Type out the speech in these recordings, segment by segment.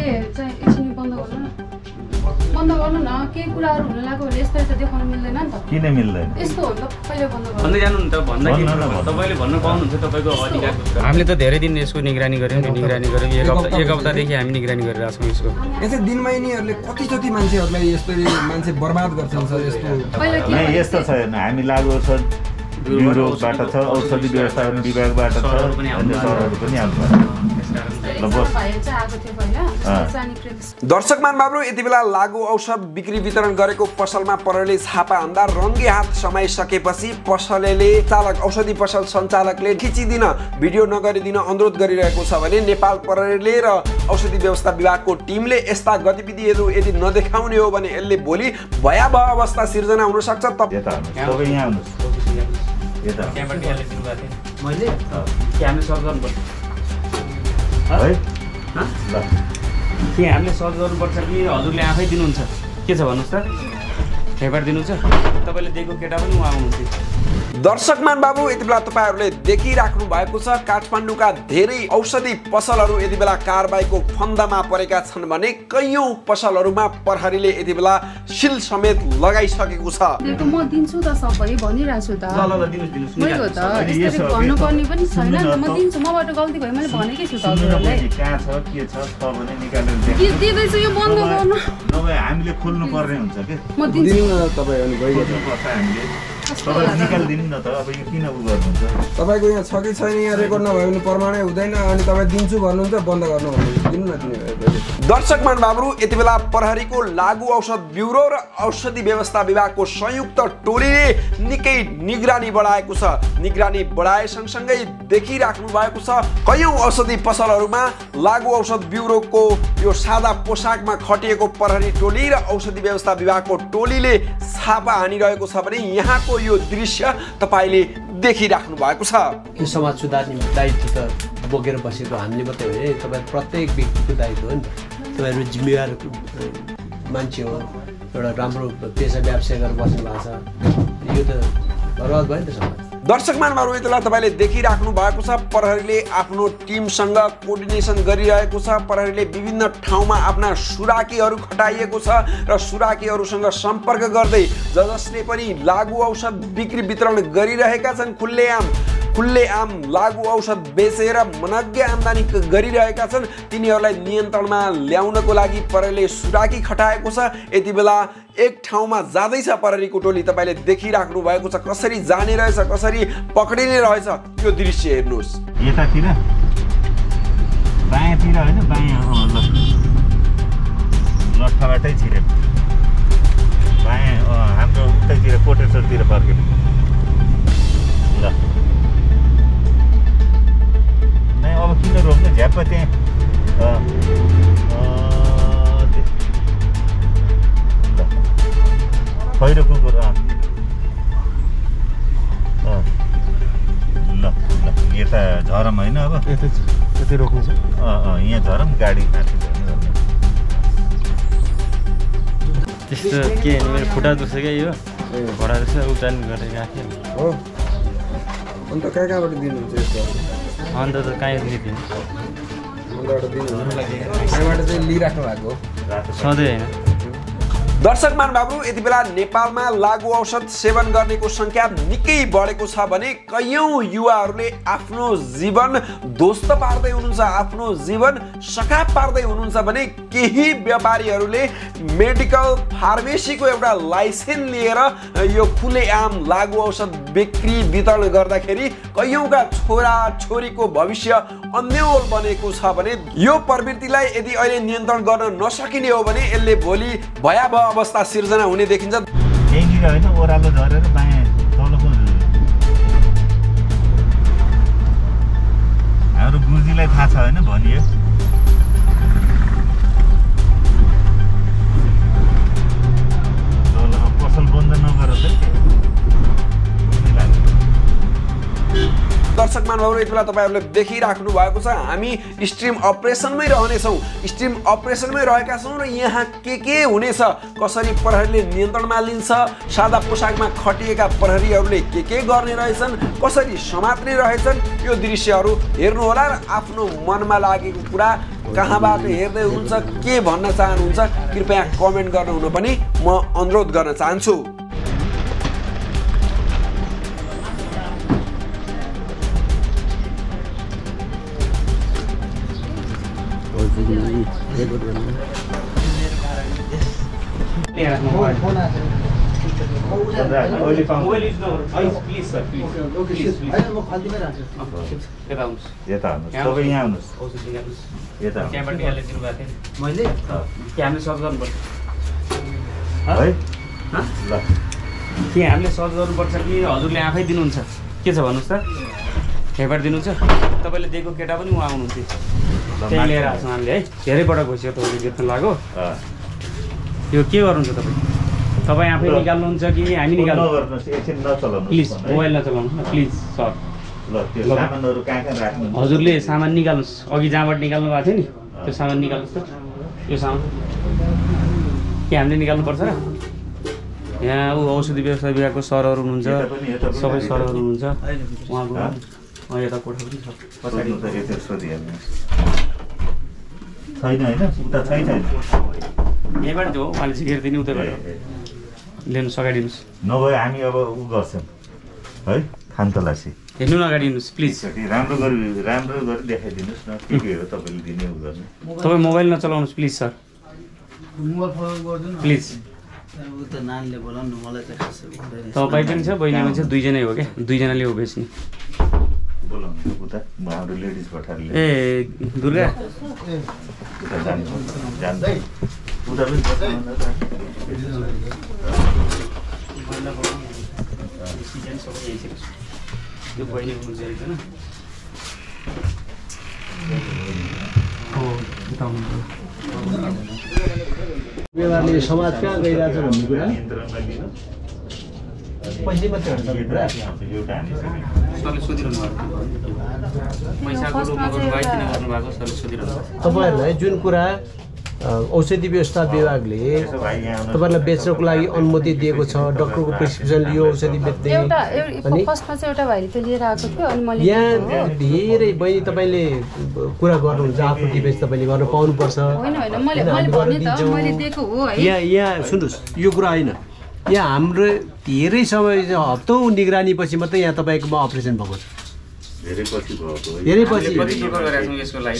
ए चाहिँ एकछिन बन्द गर्नु न। बन्द गर्नु न केही कुराहरू हुन लाग्यो भने यस्तो यस्तो देखाउनु मिल्दैन नि त। किन मिल्दैन? यस्तो हो नि त कहिले बन्द गर्नु? भन्दै जानु नि त। तपाईँले भन्न पाउनुहुन्छ तपाईँको अधिकारको कुरा। हामीले त धेरै दिन यसको निगरानी गऱ्यौँ नि निगरानी गऱ्यौँ एक हप्ता एक हप्तादेखि हामी निगरानी गरिरहेको छौँ यसको। यसै दिनमा यिनीहरूले कतिचोटि मान्छेहरूलाई यस्तरी मान्छे बर्बाद गर्छन् सर यस्तो? यस्तो छैन हामी लागु औषध ब्युरोबाट छ औषधि व्यवस्थापन विभागबाट छ सरहरू पनि अन्य सरहरू पनि आउँछ ल एकजना बस भाइ चाहिँ आएको थियो पहिला अँ। उसले चाहिँ अनि क्रेडिट दर्शकमान बाबु यति बेला लागु औषध बिक्री वितरण गरेको पसलमा प्रहरीले छापा हान्दा रङ्गे हात समाइसकेपछि पसलेले चालक औषधि पसल सञ्चालकले खिचिदिन भिडियो नगरिदिन अनुरोध गरिरहेको छ भने नेपाल प्रहरीले र औषधि व्यवस्था विभागको टिमले यस्ता गतिविधिहरू यदि नदेखाउने हो भने यसले भोलि भयावह अवस्था सिर्जना हुन सक्छ है? ल। कि हामीले सर्च गर्नुपर्छ कि हजुरले आफै दिनुहुन्छ? के छ भन्नुहोस् त? यहाँबाट दिनुहुन्छ? तपाईँले दिएको केटा पनि उहाँ आउनुहुन्थ्यो। दर्शकमान बाबु यति बेला तपाईँहरूले देखिराख्नु भएको छ काठमाडौँका धेरै औषधि पसलहरू यति बेला कारबाहीको फन्दामा परेका छन् भने कैयौँ पसलहरूमा प्रहरीले यति बेला सिल समेत लगाइसकेको छ। म दिन्छु त सबै भनिरहेको छु त। ल ल ल दिनुहोस् दिनुहोस् मैले हो त। अहिले यसरी यसो- भन्नुपर्ने पनि छैन नि त। म सुन्नु न, दिन्छु मबाट गल्ती भयो मैले भनेकै छु त सुन्नु न हजुरहरूलाई बहिनी, कहाँ छ के छ छ भने निकालेर के देखाउनु। दिँदैछु यो बन्द गर्नु। नभए हामीले खोल्नु पर्ने हुन्छ कि? म दिन्छु। दिनु न तपाईँ अनि गइहाल्छ खोल्नु पर्छ हामीले। कस्तो होला तपाईँले त? निकालिदिनु न त अब यो किन उ गर्नुहुन्छ? तपाईँको यहाँ छ कि छैन यहाँ रेकर्ड नभयो भने प्रमाणै हुँदैन अनि तपाईँ दिन्छु भन्नुहुन्छ बन्द गर्नु दिनु न दिनु दर्शकमान बाबु यति बेला प्रहरीको लागु औषध ब्युरो र औषधि व्यवस्था विभागको संयुक्त टोलीले निकै निगरानी बढाएको छ। निगरानी बढाए सँगसँगै देखिराख्नु भएको छ कैयौँ औषधि पसलहरूमा लागु औषध ब्युरोको यो सादा पोसाकमा खटिएको प्रहरी टोली र औषधि व्यवस्था विभागको टोलीले छापा हानिरहेको छ भने यहाँको यो दृश्य तपाईँले देखिराख्नु भएको छ। यो समाज सुधार्ने दायित्व त बोकेर बसेको हामीले मात्रै होइन। तपाईँ प्रत्येक व्यक्तिको दायित्व हो नि त। तपाईँहरू जिम्मेवार मान्छे हो। एउटा राम्रो पेसा व्यवसाय गरेर बस्नु भएको छ। यो त बर्बाद भयो नि त समाज। दर्शकमान यतिलाई तपाईँले देखिराख्नु भएको छ प्रहरीले आफ्नो टिमसँग कोर्डिनेसन गरिरहेको छ प्रहरीले विभिन्न ठाउँमा आफ्ना सुराकीहरू खटाइएको छ र सुराकीहरूसँग सम्पर्क गर्दै ज जसले पनि लागु औषध बिक्री वितरण गरिरहेका छन् खुल्लेआम। खुल्लेआम लागु औषध बेचेर मनज्ञ आम्दानी गरिरहेका छन्। तिनीहरूलाई नियन्त्रणमा ल्याउनको लागि प्रहरीले सुराकी खटाएको छ। यति बेला एक ठाउँमा जाँदैछ प्रहरीको टोली तपाईँले देखिराख्नु भएको छ। कसरी जाने रहेछ कसरी पक्रिने रहेछ यो दृश्य हेर्नुहोस्। यतातिर? बायाँतिर होइन बायाँ लट्ठाबाटै छिरे। बायाँ हाम्रो उतैतिर कोटेश्वरतिर फर्केर अब किन रोक्नु झ्याप्प त्यहाँ खैरो कुकुर ल ल यता झरम होइन अब यतै यतै रोक्नु छ अँ अँ यहाँ झरम गाडी माथि। त्यस्तो के मेरो खुट्टा दुख्छ क्या यो घोडा दुख्छ उब्जान गरेर राखेँ हो अन्त कहाँ कहाँबाट दिनुहुन्छ यस्तो अन्त त कहीँ दिँदैन अन्त दिनुहुन्छ दर्शकमान बाबु यति बेला नेपालमा लागु औषध सेवन गर्नेको सङ्ख्या निकै बढेको छ भने कैयौँ युवाहरूले आफ्नो जीवन ध्वस्त पार्दै हुनुहुन्छ आफ्नो जीवन सकाप पार्दै हुनुहुन्छ भने केही व्यापारीहरूले मेडिकल फार्मेसीको एउटा लाइसेन्स लिएर यो खुलेआम लागु औषध बिक्री वितरण गर्दाखेरि कैयौँका छोरा छोरीको भविष्य अन्यल बनेको छ भने यो प्रवृत्तिलाई यदि अहिले नियन्त्रण गर्न नसकिने हो भने यसले भोलि भयावह अवस्था सिर्जना हुने देखिन्छ। होइन ओह्रालो झरेर बायाँ तलको हाम्रो गुरुजीलाई थाहा छ होइन भनियो। दर्शक महानुभावहरू यति बेला तपाईँहरूले देखिराख्नु भएको छ। हामी स्ट्रिम अपरेसनमै रहनेछौँ। स्ट्रिम अपरेसनमै रहेका छौँ र यहाँ के के हुनेछ? कसरी प्रहरीले नियन्त्रणमा लिन्छ? सादा पोसाकमा खटिएका प्रहरीहरूले के के गर्ने रहेछन्? कसरी समात्ने रहेछन्? यो दृश्यहरू हेर्नुहोला र आफ्नो मनमा लागेको कुरा कहाँबाट हेर्दै हुनुहुन्छ के भन्न चाहनुहुन्छ कृपया कमेन्ट गर्न हुन पनि म अनुरोध गर्न चाहन्छु। हामीले सर्च गर्नुपर्छ है? ल कि हामीले सर्च गर्नुपर्छ कि हजुरले आफै दिनुहुन्छ के छ भन्नुहोस् त हेबाट दिनुहुन्छ तपाईँले दिएको केटा पनि उहाँ आउनुहुन्थ्यो त्यही लिएर आएको छौँ हामीले है? धेरै पटक भइसक्यो तपाईँले जित्नु लाग्यो अँ। यो के गर्नुहुन्छ तपाईँ? तपाईँ आफै। निकाल्नुहुन्छ कि हामी निकाल्नु? प्लिज। मोबाइल नचलाउनुहोस् न प्लिज सर। ल त्यो ल। सामानहरू कहाँ कहाँ राख्नु हजुरले सामान निकाल्नुहोस्। अघि जहाँबाट निकाल्नु भएको थियो नि त्यो सामान निकाल्नुहोस् त। यो सामान। के हामीले निकाल्नुपर्छ? र यहाँ ऊ औषधि व्यवसाय विभागको सरहरू हुनुहुन्छ। सबै सरहरू। हुनुहुन्छ। उहाँको यता कोठा पनि छ। पछाडि सोध्नु त यति सोधिहाल्नुहोस् छैन होइन? उता छैन यहीँबाट जो उहाँले सिकेर दिने उतैबाट ए, ए। लिनुहोस् अगाडि दिनुहोस् नभए हामी अब उ गर्छौँ है? खानतलासी हेर्नु न अगाडि दिनुहोस् प्लिज। राम्रो गरी राम्रो गरी देखाइदिनुहोस् न के के हो तपाईँले दिने उ गर्ने। तपाईँ मोबाइल नचलाउनुहोस् प्लिज सर। प्लिज। ऊ त नानीले बोलाउनु न मलाई चाहिँ खासै हुँदैन तपाईँ पनि छ बहिनी पनि छ दुईजनै हो क्या? दुईजनाले हो बेच्ने बोलाउनु उता। म हाम्रो लेडिज पठाएर ल्याउँ। ए दुर्गा। उता जानु जान्छ उता पनि। यो व्यवहारले समाज कहाँ गइरहेछ भन्ने कुरा नियन्त्रणमा लिनु। पछि मात्रै हो सबै कुरा एउटा हानिसक्यो सरले सोधिरहनु भएको पैसाको रूपमा गर्नुभयो किन गर्नुभएको सरले सोधिरहनु भएको तपाईँहरूलाई जुन कुरा औषधि व्यवस्था विभागले। तपाईँहरूलाई बेच्नको लागि अनुमति दिएको छ डक्टरको प्रेसक्रिप्सन लियो औषधि बेच्ने एउटा अनि फर्स्टमा चाहिँ एउटा भाइले त लिएर आएको थियो अनि मैले यहाँ धेरै बहिनी तपाईँले कुरा गर्नुहुन्छ आफ्नो डिफेन्स तपाईँले गर्न पाउनुपर्छ होइन होइन मैले होइन, मैले हामी भने त दिन्छौँ। मैले दिएको हो है यहाँ यहाँ सुन्नुहोस् यो कुरा होइन यहाँ हाम्रो धेरै समय हप्तौँ निगरानीपछि मात्रै यहाँ तपाईँकोमा अपरेसन भएको छ। धेरै पछि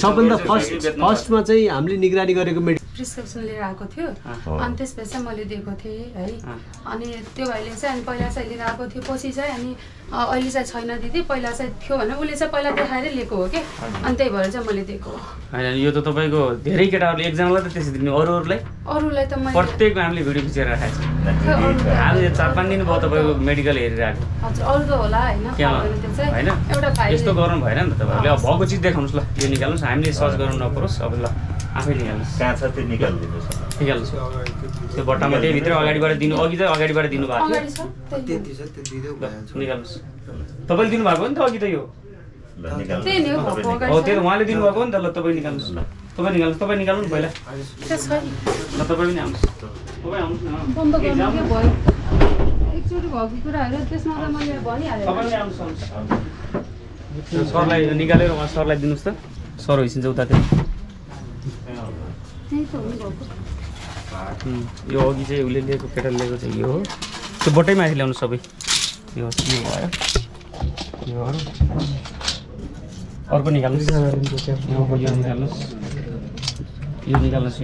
सबभन्दा फर्स्ट। फर्स्टमा चाहिँ हामीले निगरानी गरेको मेडिकल प्रिस्क्रिप्सन लिएर आएको थियो। अनि त्यसपछि चाहिँ मैले दिएको थिएँ है। अनि त्यो भाइले चाहिँ अनि पहिला चाहिँ लिएर आएको थियो। पछि चाहिँ अनि अहिले चाहिँ छैन दिदी। पहिला चाहिँ थियो भने उसले चाहिँ पहिला देखाएरै लिएको हो कि? अनि त्यही भएर चाहिँ मैले दिएको हो। होइन यो त तपाईँको धेरै केटाहरूले एकजनालाई त त्यसरी दिने अरू अरूलाई अरूलाई त मैले प्रत्येकमा हामीले भिडियो खिचेर राखेको छ। हामीले चार पाँच दिन भयो तपाईँको मेडिकल हेरिरहेको। हजुर अरू त होला? होइन। यस्तो गर्नु भएन नि त तपाईँहरूले। अब भएको चिज देखाउनुहोस् ल। यो निकाल्नुहोस्। हामीले सर्च गर्नु नपरोस्। अब ल। आफै निकाल्नुहोस् कहाँ छ त्यो निकालिदिनुहोस्। निकाल्नुहोस् त्यो बट्टामा त्यही भित्र अगाडिबाट दिनु अघि चाहिँ अगाडिबाट दिनुभएको निकाल्नुहोस्। तपाईँले दिनुभएको हो नि त अघि त यो? हो, त्यो त उहाँले दिनुभएको हो नि त ल तपाईँ निकाल्नुहोस्। ल। तपाईँ निकाल्नुहोस् तपाईँ निकाल्नु नि पहिला। ल तपाईँ पनि आउनुहोस्। तपाईँ आउनुहोस् न। एकचोटि भएको कुराहरू त्यसमा त मैले भनिहालेँ। सरलाई निकालेर उहाँ सरलाई दिनुहोस् त। सर होइसिन्छ उतातिर त्यही त हुनु भएको उम्, यो अघि चाहिँ उसले लिएको केटाले लिएको चाहिँ यो। हो त्यो बटै माथि ल्याउनु सबै। यो यो भयो। यो अरू। अर्को निकाल्नुहोस्। यो यो निकाल्नुहोस्। यो निकाल्नुहोस्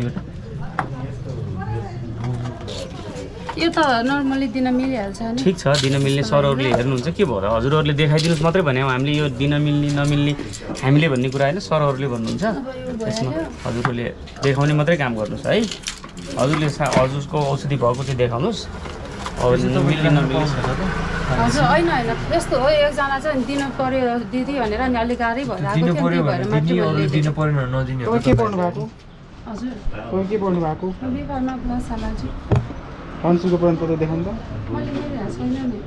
यो त नर्मली दिन मिलिहाल्छ नि। ठिक छ दिन मिल्ने सरहरूले हेर्नुहुन्छ के भयो र हजुरहरूले देखाइदिनुहोस् मात्रै भने हामीले यो दिन मिल्ने नमिल्ने हामीले भन्ने कुरा होइन सरहरूले भन्नुहुन्छ। त्यसमा हजुरहरूले देखाउने मात्रै काम गर्नुहोस् है। हजुरले सा हजुरको औषधि भएको चाहिँ देखाउनुहोस्। अब मिल्ने नमिल्ने हजुर होइन होइन। यस्तो हो एकजना चाहिँ दिनु पर्यो दिदी भनेर नि अलिक गाह्रै भएर के पढ्नु भएको पाँच सौको प्रमाणपत्र देखाउनु त? मैले मेरो छैन नि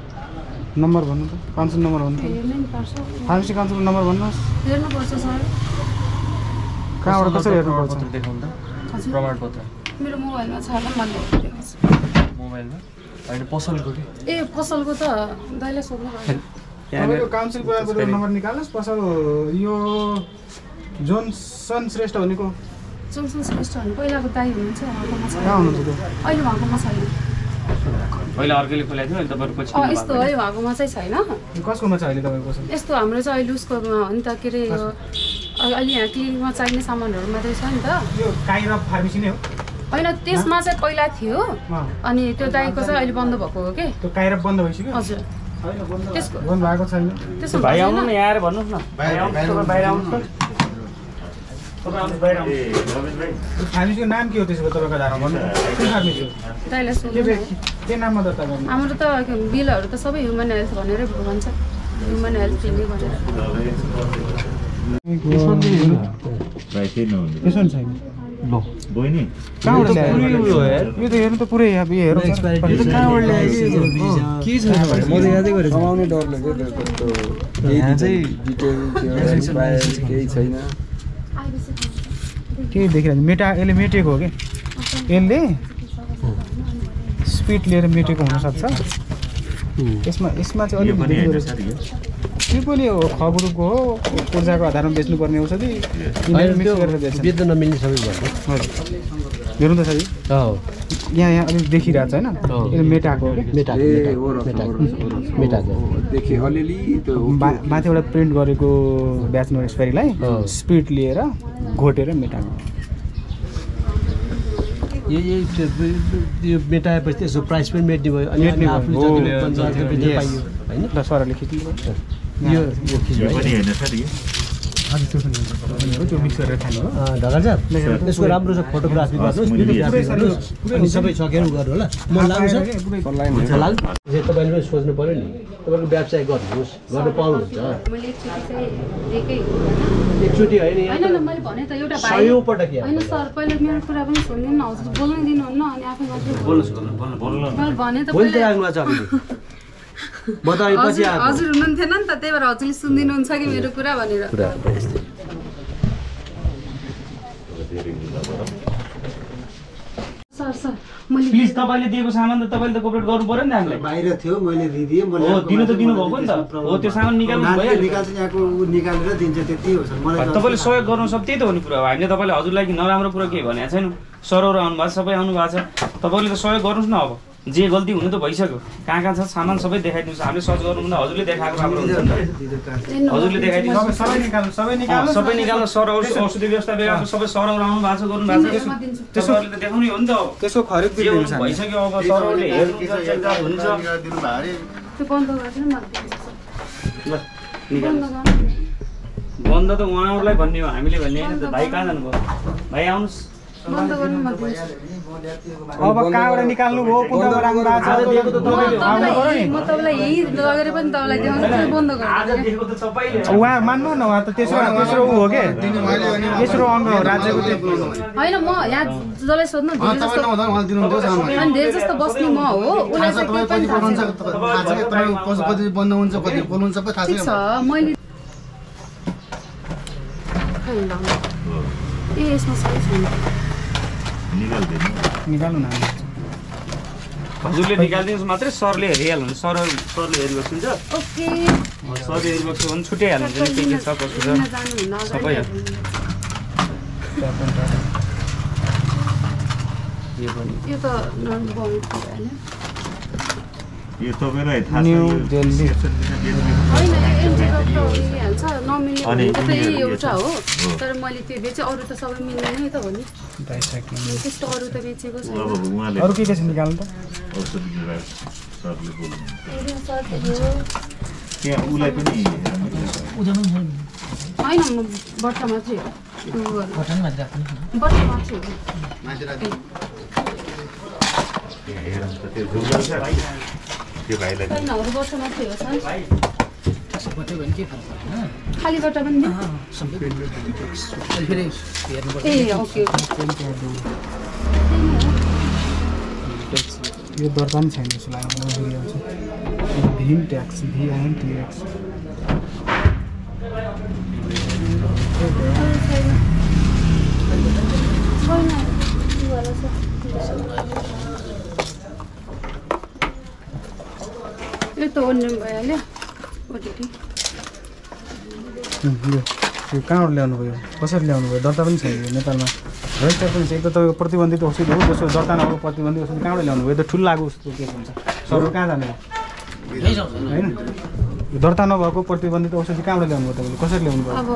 नम्बर भन्नु त। काउन्सिल नम्बर भन्नु त। हेर्नै नि पर्छ फार्मेसी काउन्सिलको नम्बर भन्नुहोस्। कहाँबाट कसरी हेर्नुपर्छ? प्रमाणपत्र देखाउनु त? हजुर। प्रमाणपत्र। मेरो मोबाइलमा छ होला मैले देखाउँछु मोबाइलमा? होइन पसलको कि? ए पसलको त दाइलाई सोध्नु पर्यो तपाईँको काउन्सिलको अब नम्बर निकाल्नुहोस्। पसल यो जोनसन श्रेष्ठ भनेको। जोनसन श्रेष्ठ भने पहिलाको दाई हुनुहुन्छ अहिले उहाँकोमा छैन। पहिला अर्कैले खोलेको थियो अनि तपाईँहरू पछि अँ यस्तो है उहाँकोमा चाहिँ छैन। कसकोमा छ अहिले तपाईँको यस्तो हाम्रो चाहिँ अहिले उसकोमा हो नि त के अरे यो अहिले यहाँ क्लिनिकमा चाहिने सामानहरू मात्रै छ नि त। यो काइरा फार्मेसी नै हो? होइन त्यसमा चाहिँ पहिला थियो। अनि त्यो दाईको चाहिँ अहिले बन्द भएको हो कि? त्यो काइरा बन्द भइसक्यो? हजुर। त्यसको बन्द भएको छैन। त्यसो भाइ आउनु? न यहाँ आएर भन्नुहोस् न। बाहिर आउनुहोस् न तपाईँ आउनुहोस् बाहिर आउनुहोस् ए रविन भाइ त्यो फार्मेसीको नाम के हो त्यसको तपाईँको धारमा? भन्नु। कुन फार्मेसी हो दाइलाई के नाममा दर्ता गर्नु हाम्रो त बिलहरू त सबै ह्युमन हेल्थ भनेरै भन्छ। ह्युमन हेल्थ क्लिनिक भनेर। भाइ त्यही नहुनु त्यसो नि छैन बहिनी कहाँबाट ल्यायो यो त हेर्नु त पुरै अब यो हेरौँ त। यो त कहाँबाट ल्यायो के छ? म त यादै गरेको कमाउने डरले यहाँ चाहिँ केही छैन। केही देखिरहेको मेटा यसले मेटेको हो कि? यसले स्पिड लिएर मेटेको हुनसक्छ। यसमा यसमा चाहिँ अलिक पनि होइन देखिँदो सर यो रहेछ। यो पनि हो ख ग्रुपको हो ऊर्जाको आधारमा बेच्नुपर्ने औषधि। बेच्न नमिल्ने सबै भयो। हेर्नु त सर हो यहाँ यहाँ अलिक देखिरहेको छ होइन। यो मेटाको हो कि? मेटा मेटा देखेँ अलिअलि त्यो बा- माथिबाट प्रिन्ट गरेको ब्याचमा एक्सपायरीलाई। स्पिड लिएर घोटेर मेटाको यो यो यो मेटाएपछि त्यसको प्राइस पनि मेट्ने भयो। अनि। आफूले होइन? ल सरले खिच्नु यो सर यसको राम्रो छ फोटोग्राफी गर्नुहोस् सबै सकेर गर्नु होला। म लाग्नु छ हुन्छ लाल। तपाईँले पनि सोच्नु पऱ्यो नि। तपाईँको व्यवसाय गर्नुहोस् गर्नु पाउनुहुन्छ। मैले एकचोटि होइन हजुर मैले हुनुहुन्थेन नि त त्यही भएर हजुरले सुनिदिनुहुन्छ कि मेरो कुरा भनेर। सर सर मैले प्लिज तपाईँले दिएको सामान त तपाईँले त कोपरेट गर्नु पऱ्यो नि त हामीलाई। बाहिर थियो मैले दिदिएँ हो दिनु त दिनुभएको नि त। हो त्यो सामान निकाल्नु निकाल्छ यहाँको निकालेर दिन्छ त्यति हो सर मलाई तपाईँले सहयोग गर्नु सब त्यही त हो नि कुरा हो। हामीले तपाईँले हजुरलाई नराम्रो कुरा केही भनेको छैन। सरहरू आउनु भएको छ सबै आउनु भएको छ। तपाईँले त सहयोग गर्नुहोस् न अब। जे गल्ती हुनु त भइसक्यो। कहाँ कहाँ छ? सामान सबै देखाइदिनुहोस्। हामीले सर्च गर्नु भने हजुरले देखाएको राम्रो हुन्छ नि त। हजुरले देखाइदिनु सबै सबै निकाल्नु सबै अँ, निकाल्नु सबै निकाल्नु सरहरू औषधि व्यवस्था बेलाको सबै सरहरू आउनु भएको छ गर्नु भएको छ। त्यसोहरूले त देखाउने हो नि त त्यसको खरिद बिल। भइसक्यो अब सरहरूले हेर्नुहुन्छ चेकजाप हुन्छ। त्यो बन्द गरिदिनु म दिन्छु। सर ल बन्द निकाल्नु गर्नु। बन्द त उहाँहरूलाई भन्ने हो। हामीले भन्ने होइन त। भाइ कहाँ जानुभयो? भाइ आउनुहोस्। बन्द गर्नु म दिन्छु अब कहाँबाट निकाल्नु सबैले उहाँ मान्नु न उहाँ त तेस्रो तेस्रो ऊ हो के? तेस्रो अङ्ग हो राज्यको त्यो। होइन म यहाँ जसलाई सोध्नु अनि धेरै जस्तो बस्ने म हो उसलाई छ मैले। ए यसमा सबै छैन। निकाल्नु न हजुरले निकालिदिनुहोस् मात्रै सरले हेरिहाल्नुहुन्छ सर सरले हेरिबस्नु हुन्छ। ओके। सरले हेरिबस्नु भने छुट्याइहाल्नुहुन्छ नि के के छ कसो छ सबै यो पनि यो तपाईँलाई थाहा छ त्यो भाइलाई छैन अरू बट्टा मात्रै हो सर खाली बट्टा पनि दिउँ? ए ओके यो दर्ता पनि छैन जस्तो लाग्यो। भिम ट्याक्स भिआइएनटिएक्स छैन के भएर छ यो त ओन्यम भइहाल्यो ओटिपी। यो कहाँबाट ल्याउनु भयो कसरी ल्याउनु भयो दर्ता पनि छैन यो नेपालमा। रजिस्टर पनि छ एक त तपाईँको प्रतिबन्धित औषधि हो दोस्रो दर्ता नभएको प्रतिबन्धित औषधि कहाँबाट ल्याउनु भयो यो त ठुलो लागु जस्तो के हुन्छ सरहरू कहाँ जानु भयो होइन दर्ता नभएको प्रतिबन्धित औषधि कहाँबाट ल्याउनु भयो तपाईँले कसरी ल्याउनु भयो? अब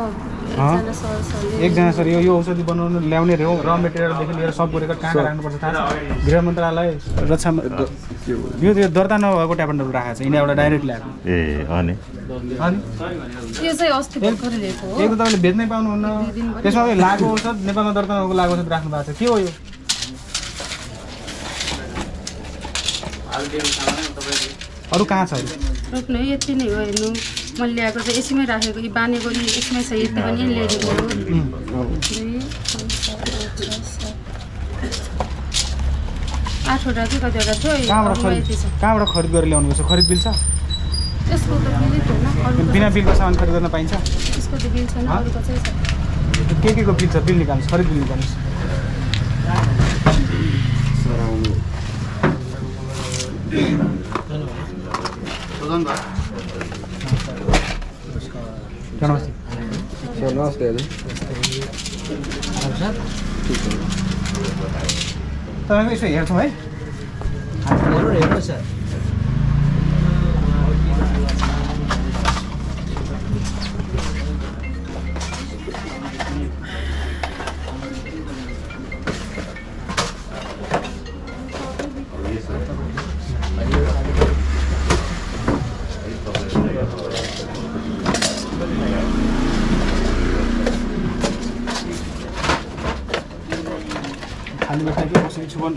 एकजना सर सर यो यो औषधि बनाउनु ल्याउने र र मेटेरियलदेखि लिएर सबको रेकर्ड कहाँ राख्नुपर्छ थाहा छ? गृह मन्त्रालय रक्षा यो यो दर्ता नभएको ट्यापन्डहरू राखेको छ। यिनीबाट डाइरेक्ट ल्याएको। ए अनि? अनि? यो चाहिँ अस्ति भर्खर ल्याएको हो। एक त तपाईँले बेच्नै पाउनुहुन्न। त्यसमा पनि लागु औषध नेपालमा दर्ता नभएको लागु औषध राख्नु भएको छ। के हो यो? अरू कहाँ छ है, यति नै हो हेर्नु। मैले ल्याएको चाहिँ यसैमै राखेको। यी बानेको यी यसमै छ यति पनि ल्याइदिएको हो दुई पाँच, सात, आठ, दस, सात। आठवटा कि कतिवटा थियो यो कहाँबाट खरिद कहाँबाट गरेर ल्याउनु छ खरिद बिल छ? यसको त बिलै अरूको बिना बिलको सामान खरिद गर्न पाइन्छ? यसको त बिल छैन अरूको चाहिँ छ के के को बिल छ? बिल निकाल्नुहोस् खरिद बिल निकाल्नुहोस्। नमस्ते। सर नमस्ते हजुर तपाईँको यसो हेर्छौँ है हेर्नु न, हेर्नुहोस् सर खाली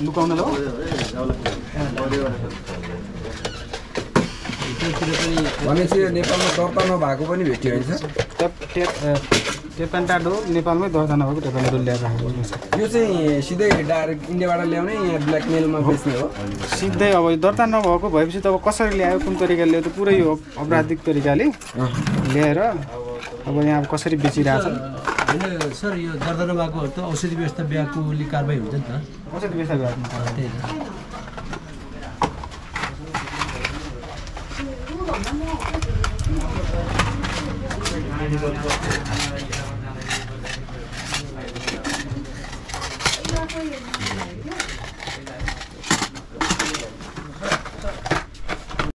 लुकाउन भनेपछि नेपालमा दर्ता नभएको पनि भेटियो होइन टाट हो नेपालमै दर्ता नभएको ट्याप एन्ड टाट ल्याएर राखेको छ। यो चाहिँ सिधै डाइरेक्ट इन्डियाबाट ल्याउने यहाँ ब्ल्याकमेलमा बेच्ने हो? सिधै अब यो दर्ता नभएको भएपछि त अब कसरी ल्यायो कुन तरिकाले ल्यायो त पुरै यो अपराधिक तरिकाले ल्याएर अब यहाँ कसरी बेचिरहेछ होइन सर यो दर्दना भएको त औषधि व्यवस्था ब्यागको उसले कारवाही हुन्छ नि त। औषधि व्यवस्था त्यही त।